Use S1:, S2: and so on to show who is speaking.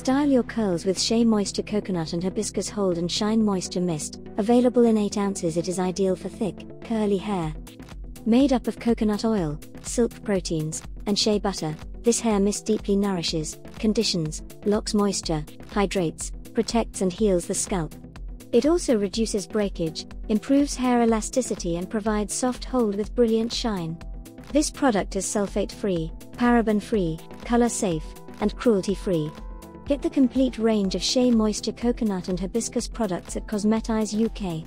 S1: Style your curls with Shea Moisture Coconut and Hibiscus Hold and Shine Moisture Mist. Available in 8 ounces, it is ideal for thick, curly hair. Made up of coconut oil, silk proteins, and shea butter, this hair mist deeply nourishes, conditions, locks moisture, hydrates, protects, and heals the scalp. It also reduces breakage, improves hair elasticity, and provides soft hold with brilliant shine. This product is sulfate free, paraben free, color safe, and cruelty free. Get the complete range of Shea Moisture Coconut and Hibiscus products at Cosmetize UK.